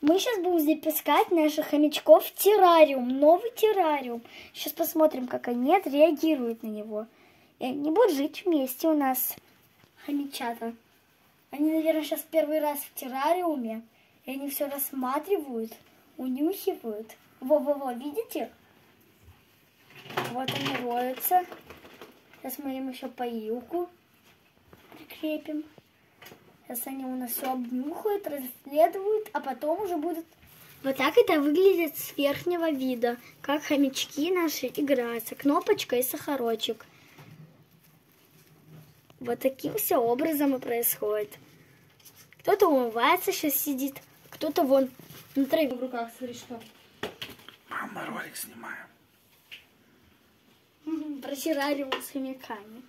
Мы сейчас будем запускать наших хомячков в террариум, новый террариум. Сейчас посмотрим, как они отреагируют на него. И они будут жить вместе у нас, хомячата. Они, наверное, сейчас первый раз в террариуме, и они все рассматривают, унюхивают. Во-во-во, видите? Вот они роются. Сейчас мы им еще поилку прикрепим. Сейчас они у нас все обнюхают, расследуют, а потом уже будут... Вот так это выглядит с верхнего вида, как хомячки наши играются. Кнопочка и сахарочек. Вот таким все образом и происходит. Кто-то умывается, сейчас сидит, кто-то вон на траве. В руках, смотри, что. Мама, ролик снимаем. Про террариум с хомяками.